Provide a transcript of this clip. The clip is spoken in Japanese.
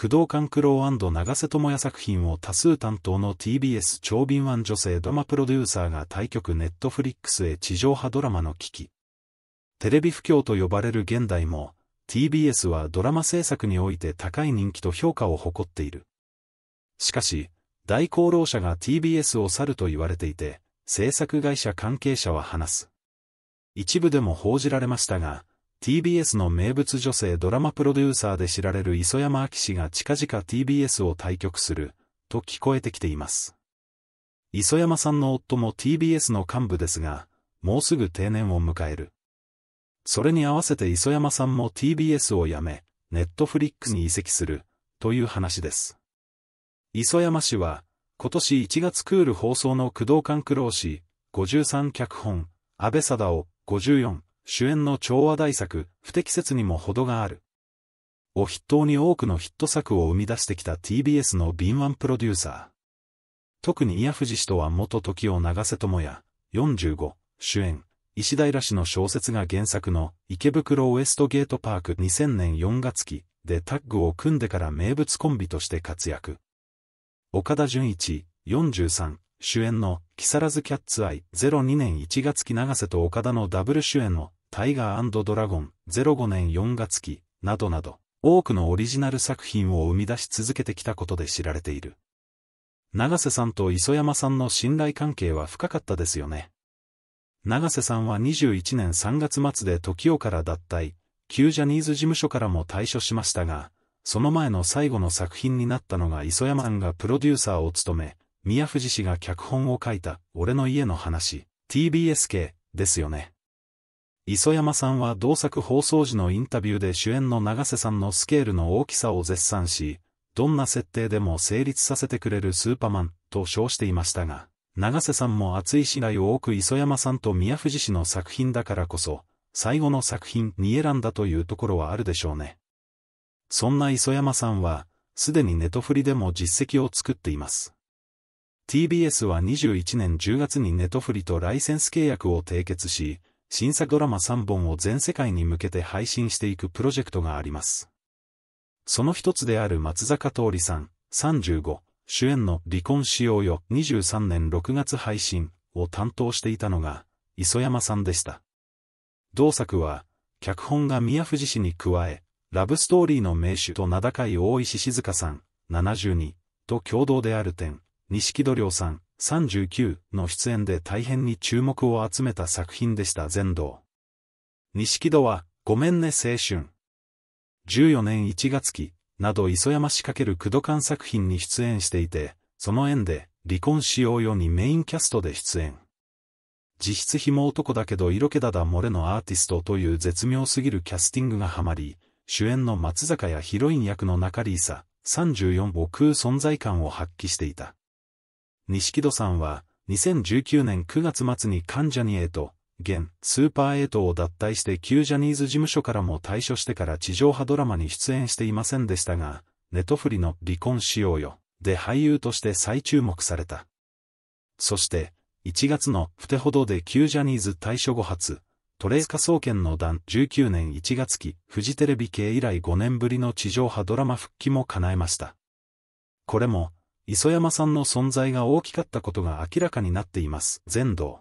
工藤官九郎長瀬智也作品を多数担当の TBS 超敏腕女性ドラマプロデューサーが対局ネットフリックスへ地上波ドラマの危機。テレビ不況と呼ばれる現代も、TBS はドラマ制作において高い人気と評価を誇っている。しかし、大功労者が TBS を去ると言われていて、制作会社関係者は話す。一部でも報じられましたが、TBS の名物女性ドラマプロデューサーで知られる磯山明氏が近々 TBS を対局する、と聞こえてきています。磯山さんの夫も TBS の幹部ですが、もうすぐ定年を迎える。それに合わせて磯山さんも TBS を辞め、ネットフリックスに移籍する、という話です。磯山氏は、今年1月クール放送の工藤官九郎氏、53脚本、安倍貞夫、54、主演の調和大作、不適切にも程がある。を筆頭に多くのヒット作を生み出してきた TBS の敏腕プロデューサー。特に宮藤氏とは元時を長瀬智也、45、主演、石平氏の小説が原作の池袋ウエストゲートパーク2000年4月期でタッグを組んでから名物コンビとして活躍。岡田純一、43、主演の木更津キャッツアイ02年1月期長瀬と岡田のダブル主演のタイガードラゴン05年4月期などなど、多くのオリジナル作品を生み出し続けてきたことで知られている。長瀬さんと磯山さんの信頼関係は深かったですよね。長瀬さんは21年3月末で時代から脱退、旧ジャニーズ事務所からも退所しましたが、その前の最後の作品になったのが磯山さんがプロデューサーを務め、宮藤氏が脚本を書いた、俺の家の話、TBS 系、ですよね。磯山さんは同作放送時のインタビューで主演の長瀬さんのスケールの大きさを絶賛し、どんな設定でも成立させてくれるスーパーマンと称していましたが、長瀬さんも熱い信頼を多く磯山さんと宮藤氏の作品だからこそ、最後の作品に選んだというところはあるでしょうね。そんな磯山さんは、すでにネトフリでも実績を作っています。TBS は21年10月にネトフリとライセンス契約を締結し、新作ドラマ3本を全世界に向けて配信していくプロジェクトがあります。その一つである松坂桃李さん、35、主演の離婚しようよ23年6月配信を担当していたのが、磯山さんでした。同作は、脚本が宮藤氏に加え、ラブストーリーの名手と名高い大石静香さん、72、と共同である点、錦戸亮さん、39の出演で大変に注目を集めた作品でした全道。錦戸は、ごめんね青春。14年1月期、など磯山仕掛ける駆動感作品に出演していて、その縁で、離婚しようよにメインキャストで出演。実質紐男だけど色気だだ漏れのアーティストという絶妙すぎるキャスティングがハマり、主演の松坂やヒロイン役の中リーサ、34を食う存在感を発揮していた。錦戸さんは、2019年9月末に関ジャニエイト、現、スーパーエイトを脱退して旧ジャニーズ事務所からも退所してから地上波ドラマに出演していませんでしたが、ネトフリの離婚しようよ、で俳優として再注目された。そして、1月のふてほどで旧ジャニーズ退所後初、トレース科総研の段19年1月期、フジテレビ系以来5年ぶりの地上波ドラマ復帰も叶えました。これも、磯山さんの存在が大きかったことが明らかになっています。全道。